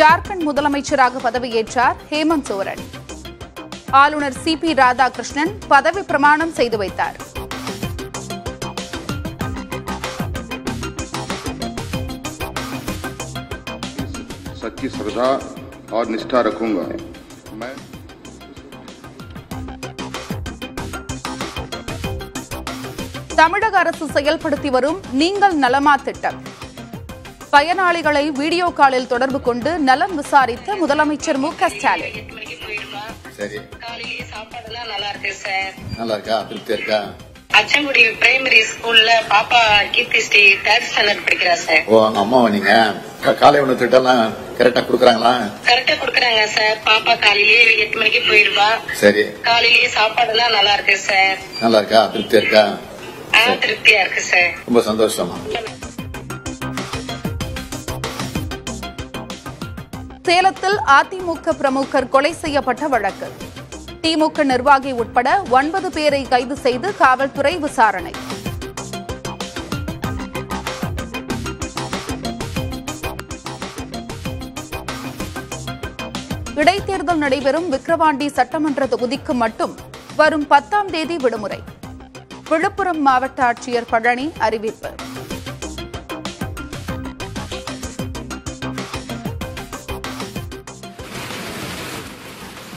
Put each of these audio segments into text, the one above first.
ஜார்க்கண்ட் முதலமைச்சராக பதவியேற்றார் ஹேமந்த் சோரன் ஆளுநர் சி பி ராதாகிருஷ்ணன் பதவி பிரமாணம் செய்து வைத்தார் सच्ची श्रद्धा और निष्ठा रखूंगा मैं தமிழக அரசு செயல்படுத்தி வரும் நீங்கள் நலமா திட்டம் பயனாளிகளை வீடியோ காலில் தொடர்பு கொண்டு நலம் விசாரித்த முதலமைச்சர் மு க ஸ்டாலின். நல்லா இருக்கு சார். நல்லா இருக்கா? திருப்தியா இருக்கா? அச்சங்குடி பிரைமரி ஸ்கூல்ல பாப்பா கீர்த்தி ஸ்ரீ தேர்ட் ஸ்டாண்டர்ட் படிக்கிறா சார். ஓ அங்க அம்மாவா நீங்க? காலை உணவு திட்டம்லாம் கரெக்டா குடுக்கறாங்களா? கரெக்டா குடுக்கறாங்க சார். பாப்பா காலையிலேயே எட்டு மணிக்கு போயிடுவா. சரி. காலையிலேயே சாப்பாடுலாம் நல்லா இருக்கு சார். நல்லா இருக்கா? திருப்தியா இருக்கா? திருப்தியா இருக்கு சார். ரொம்ப சந்தோஷமா. சேலத்தில் அதிமுக பிரமுகர் கொலை செய்யப்பட்ட வழக்கு. திமுக நிர்வாகி உட்பட ஒன்பது பேரை கைது செய்து காவல்துறை விசாரணை. இடைத்தேர்தல் நடைபெறும் விக்கிரவாண்டி சட்டமன்ற தொகுதிக்கு மட்டும் வரும் பத்தாம் தேதி விடுமுறை. விழுப்புரம் மாவட்ட ஆட்சியர் பழனி அறிவிப்பு.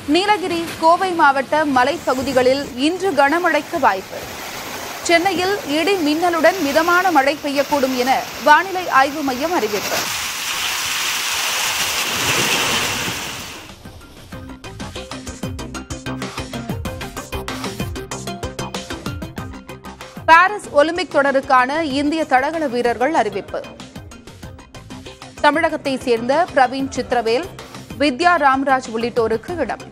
நீலகிரி கோவை மாவட்ட மலைப்பகுதிகளில் இன்று கனமழைக்கு வாய்ப்பு. சென்னையில் இடி மின்னலுடன் மிதமான மழை பெய்யக்கூடும் என வானிலை ஆய்வு மையம் அறிவிப்பு. பாரிஸ் ஒலிம்பிக் தொடருக்கான இந்திய தடகள வீரர்கள் அறிவிப்பு. தமிழகத்தை சேர்ந்த பிரவீன் சித்திரவேல் வித்யா ராம்ராஜ் உள்ளிட்டோருக்கு இடம்.